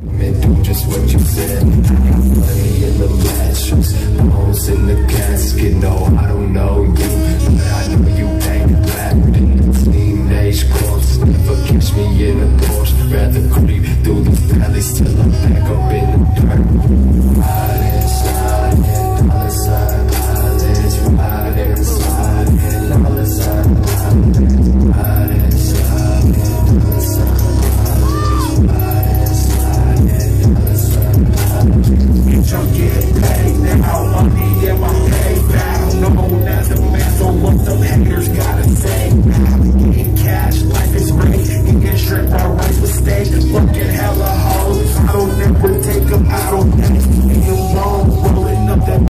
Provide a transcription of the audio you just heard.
Man, do just what you said. Money in the mattress, bones in the casket. No, I don't know you, but I know you ain't rapping. teenage corpse, Never catch me in a Porsche, rather creep through the valleys till I'm back up in the dirt.